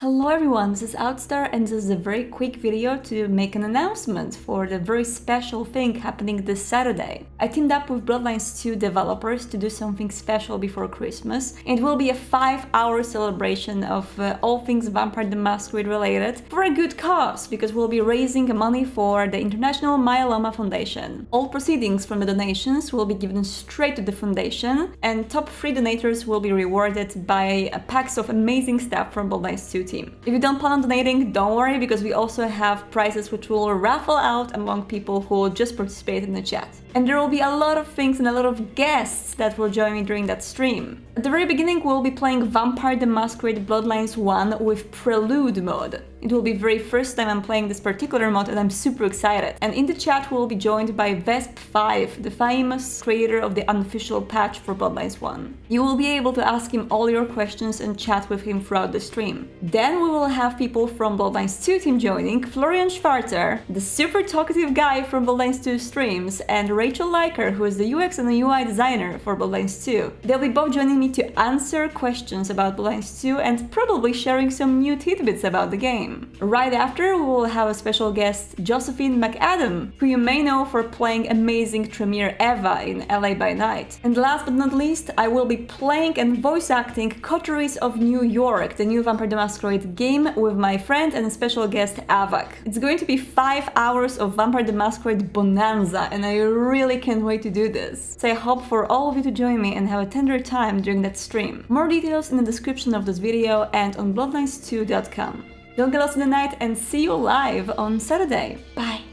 Hello everyone, this is Outstar and this is a very quick video to make an announcement for the very special thing happening this Saturday. I teamed up with Bloodlines 2 developers to do something special before Christmas. And it will be a 5 hour celebration of uh, all things Vampire the Masquerade related for a good cause because we'll be raising money for the International Myeloma Foundation. All proceedings from the donations will be given straight to the foundation and top 3 donators will be rewarded by packs of amazing stuff from Bloodlines 2 team. If you don't plan on donating, don't worry because we also have prizes which will raffle out among people who just participate in the chat. And there will be a lot of things and a lot of guests that will join me during that stream. At the very beginning, we'll be playing Vampire the Masquerade Bloodlines 1 with Prelude mode. It will be very first time I'm playing this particular mod and I'm super excited. And in the chat we'll be joined by Wesp5, the famous creator of the unofficial patch for Bloodlines 1. You will be able to ask him all your questions and chat with him throughout the stream. Then we will have people from Bloodlines 2 team joining, Florian Schwarzer, the super talkative guy from Bloodlines 2 streams, and Rachel Leiker, who is the UX and the UI designer for Bloodlines 2. They'll be both joining me to answer questions about Bloodlines 2 and probably sharing some new tidbits about the game. Right after, we will have a special guest, Josephine McAdam, who you may know for playing amazing Tremere Eva in LA by Night. And last but not least, I will be playing and voice acting Coteries of New York, the new Vampire the Masquerade game with my friend and special guest Aavak. It's going to be 5 hours of Vampire the Masquerade bonanza and I really can't wait to do this. So I hope for all of you to join me and have a tender time during that stream. More details in the description of this video and on bloodlines2.com. Don't get lost in the night and see you live on Saturday. Bye!